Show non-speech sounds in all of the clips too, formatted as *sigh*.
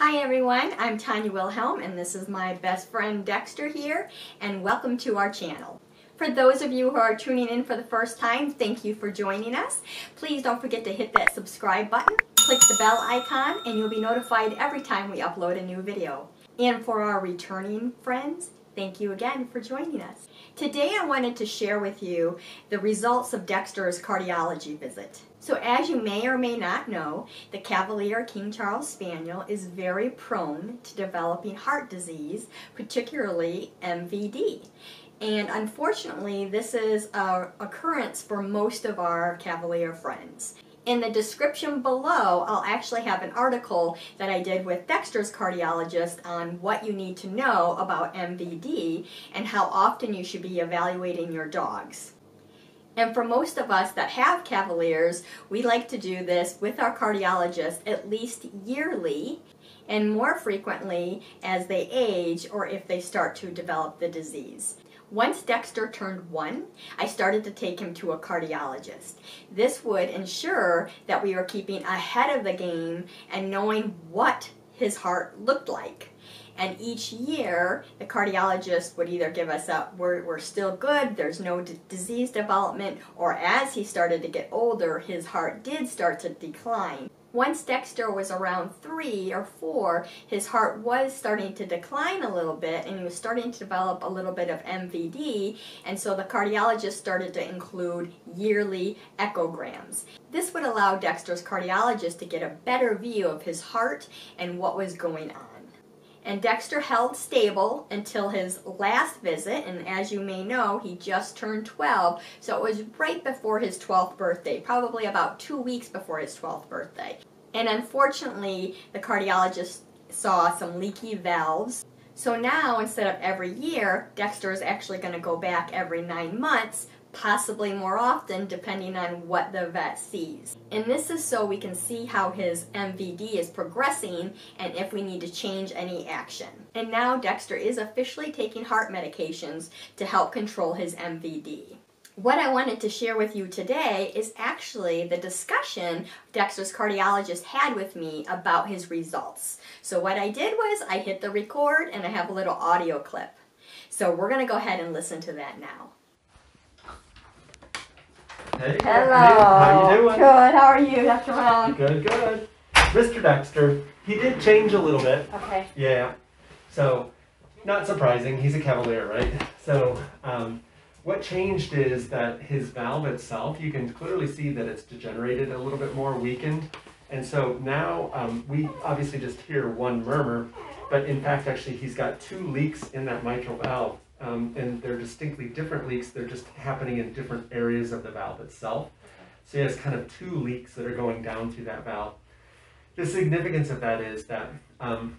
Hi everyone, I'm Tonya Wilhelm and this is my best friend Dexter here and welcome to our channel. For those of you who are tuning in for the first time, thank you for joining us. Please don't forget to hit that subscribe button, click the bell icon, and you'll be notified every time we upload a new video. And for our returning friends, thank you again for joining us. Today I wanted to share with you the results of Dexter's cardiology visit. So as you may or may not know, the Cavalier King Charles Spaniel is very prone to developing heart disease, particularly MVD. And unfortunately, this is a occurrence for most of our Cavalier friends. In the description below, I'll actually have an article that I did with Dexter's cardiologist on what you need to know about MVD and how often you should be evaluating your dogs. And for most of us that have Cavaliers, we like to do this with our cardiologist at least yearly and more frequently as they age or if they start to develop the disease. Once Dexter turned one, I started to take him to a cardiologist. This would ensure that we were keeping ahead of the game and knowing what his heart looked like. And each year, the cardiologist would either give us a, we're, we're still good, there's no disease development, or as he started to get older, his heart did start to decline. Once Dexter was around three or four, his heart was starting to decline a little bit and he was starting to develop a little bit of MVD, and so the cardiologist started to include yearly echograms. This would allow Dexter's cardiologist to get a better view of his heart and what was going on and Dexter held stable until his last visit, and as you may know, he just turned 12, so it was right before his 12th birthday, probably about two weeks before his 12th birthday. And unfortunately, the cardiologist saw some leaky valves. So now, instead of every year, Dexter is actually going to go back every nine months possibly more often depending on what the vet sees. And this is so we can see how his MVD is progressing and if we need to change any action. And now Dexter is officially taking heart medications to help control his MVD. What I wanted to share with you today is actually the discussion Dexter's cardiologist had with me about his results. So what I did was I hit the record and I have a little audio clip. So we're going to go ahead and listen to that now. Hey, Hello. How you doing? Good. How are you, Dr. Brown? Good, good. Mr. Dexter, he did change a little bit. Okay. Yeah. So, not surprising. He's a Cavalier, right? So, um, what changed is that his valve itself, you can clearly see that it's degenerated a little bit more, weakened. And so now um, we obviously just hear one murmur, but in fact, actually, he's got two leaks in that mitral valve um, and they're distinctly different leaks. They're just happening in different areas of the valve itself. So he has kind of two leaks that are going down through that valve. The significance of that is that um,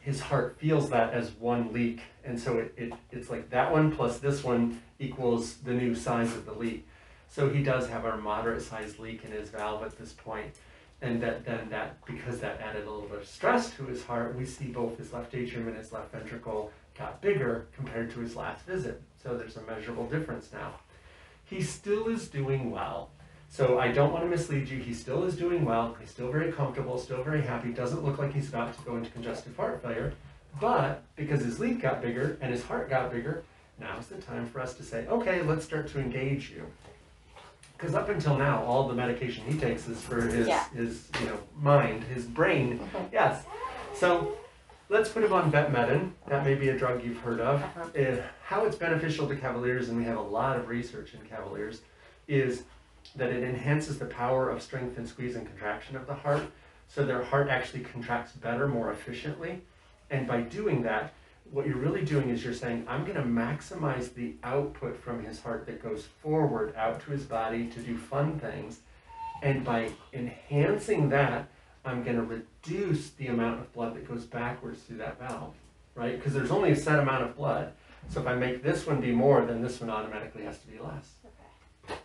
his heart feels that as one leak. And so it, it, it's like that one plus this one equals the new size of the leak. So he does have a moderate sized leak in his valve at this point. And that then that because that added a little bit of stress to his heart, we see both his left atrium and his left ventricle got bigger compared to his last visit. So there's a measurable difference now. He still is doing well. So I don't want to mislead you. He still is doing well. He's still very comfortable, still very happy. Doesn't look like he's about to go into congestive heart failure. But because his lead got bigger and his heart got bigger, now's the time for us to say, okay, let's start to engage you. Because up until now, all the medication he takes is for his, yeah. his you know, mind, his brain. *laughs* Yes. So let's put him on vetmedin. That may be a drug you've heard of. Uh, how it's beneficial to Cavaliers, and we have a lot of research in Cavaliers, is that it enhances the power of strength and squeeze and contraction of the heart. So their heart actually contracts better, more efficiently. And by doing that, what you're really doing is you're saying, I'm going to maximize the output from his heart that goes forward out to his body to do fun things. And by enhancing that, I'm going to reduce the amount of blood that goes backwards through that valve, right? Because there's only a set amount of blood. So if I make this one be more, then this one automatically has to be less. Okay.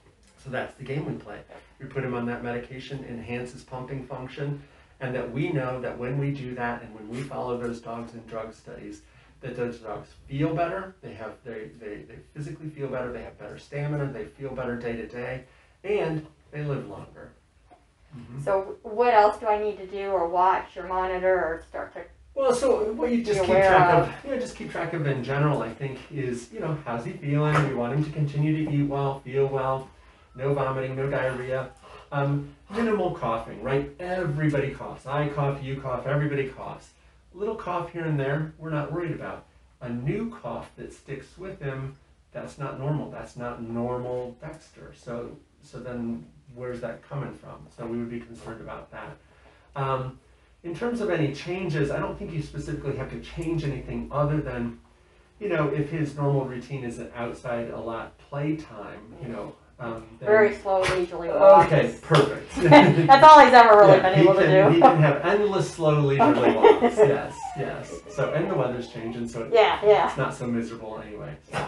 So that's the game we play. We put him on that medication, enhances pumping function, and that we know that when we do that and when we follow those dogs in drug studies, that those dogs feel better, they have they, they, they physically feel better, they have better stamina, they feel better day to day, and they live longer. Mhm. So what else do I need to do or watch or monitor or start to Well, so what you just keep track of. of, you know, just keep track of in general. I think is you know how's he feeling? We want him to continue to eat well, feel well, no vomiting, no diarrhea, um, minimal coughing. Right? Everybody coughs. I cough, you cough, everybody coughs. A little cough here and there, we're not worried about. A new cough that sticks with him, that's not normal. That's not normal Dexter. So so then where's that coming from? So we would be concerned about that. Um, in terms of any changes, I don't think you specifically have to change anything other than, you know, if his normal routine is an outside a lot playtime, you know. Um, very slow leisurely walks? Okay, perfect. *laughs* *laughs* That's all he's ever really Yeah, been able he to do. He can have endless, slow leisurely walks. *laughs* Yes, yes. So, and the weather's changing, so yeah, yeah. it's not so miserable anyway. So,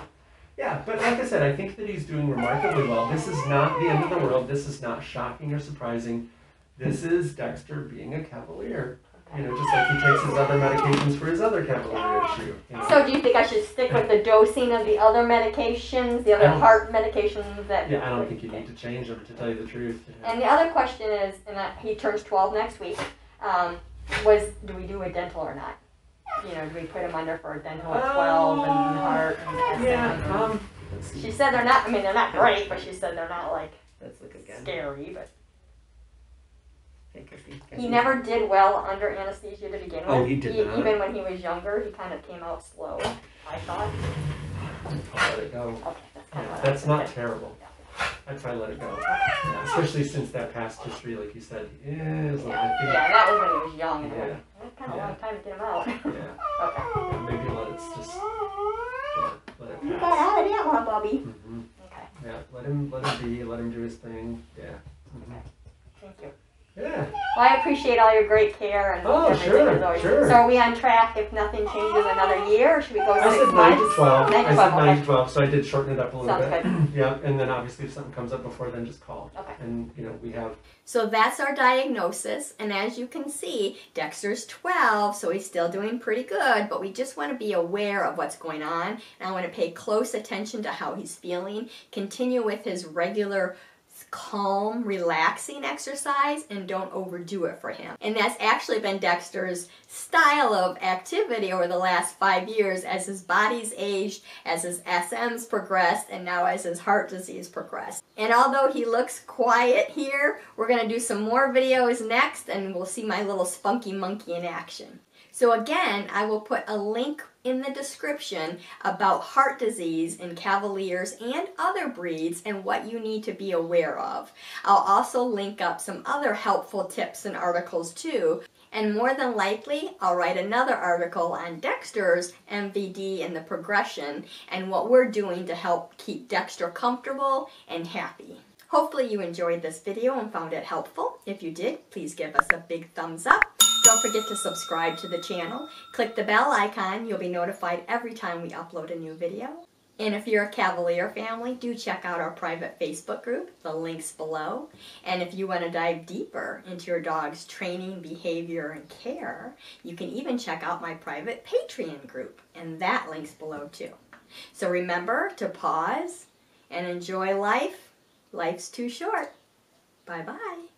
yeah, but like I said, I think that he's doing remarkably well. This is not the end of the world. This is not shocking or surprising. This is Dexter being a cavalier. You know, just like he takes his other medications for his other cavalier issue. You know? So do you think I should stick with the dosing of the other medications, the other heart medications that? yeah, I don't think you need to change them to tell you the truth. And the other question is, and that he turns 12 next week, um, was do we do a dental or not? You know, do we put him under for a dental at 12 and heart and Yeah, um, let's see. She said they're not, I mean, they're not great, but she said they're not like Let's look again. scary, but Okay, Christy. he never did well under anesthesia to begin with. Oh, he did not. Even when he was younger, he kind of came out slow, I thought. I'll let it go. Okay, that's kind of Yeah, what that's I not okay. terrible. I'd probably let it go. Yeah, especially since that past history, like you said, is a little Yeah, yeah, that was when he was young, and it Yeah. Was kind of a Yeah. long time to get him out. Yeah, *laughs* okay. yeah, maybe let it just, yeah, *laughs* let it You got pass. out of that one, Bobby. hmm Okay, Yeah, let him, let him be, let him do his thing. Yeah. hmm thank you. Yeah. Well, I appreciate all your great care and Oh, everything sure, as always. sure. So are we on track if nothing changes another year, or should we go I six said nine to months? twelve. Nine to I 12, said nine okay. to twelve, so I did shorten it up a little Sounds bit. *clears throat* yeah, and then obviously if something comes up before then, just call. Okay. And you know we have So that's our diagnosis, and as you can see, Dexter's 12, so he's still doing pretty good, but we just want to be aware of what's going on, and I want to pay close attention to how he's feeling, continue with his regular calm, relaxing exercise, and don't overdo it for him. And that's actually been Dexter's style of activity over the last five years as his body's aged, as his SM's progressed, and now as his heart disease progressed. And although he looks quiet here, we're going to do some more videos next, and we'll see my little spunky monkey in action. So again, I will put a link in the description about heart disease in Cavaliers and other breeds and what you need to be aware of. I'll also link up some other helpful tips and articles too. And more than likely, I'll write another article on Dexter's MVD and the progression and what we're doing to help keep Dexter comfortable and happy. Hopefully you enjoyed this video and found it helpful. If you did, please give us a big thumbs up. Don't forget to subscribe to the channel. Click the bell icon. You'll be notified every time we upload a new video. And if you're a Cavalier family, do check out our private Facebook group. The link's below. And if you want to dive deeper into your dog's training, behavior, and care, you can even check out my private Patreon group. And that link's below too. So remember to pause and enjoy life. Life's too short. Bye bye.